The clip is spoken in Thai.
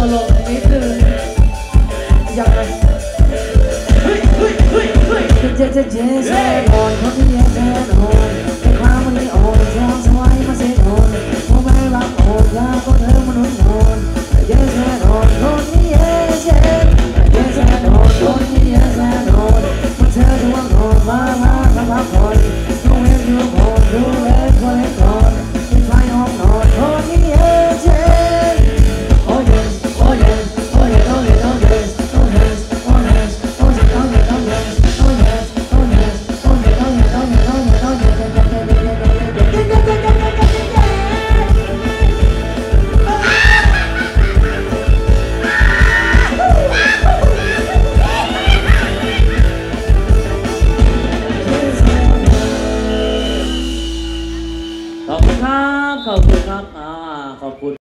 ตัวลงนิดนึงยังไงเฮ้ยเฮ้ยเฮ้ยเฮ้ยเจ๊เจ๊เจ๊แน่นอนเขาที่แน่นอน Oh vote on, uh,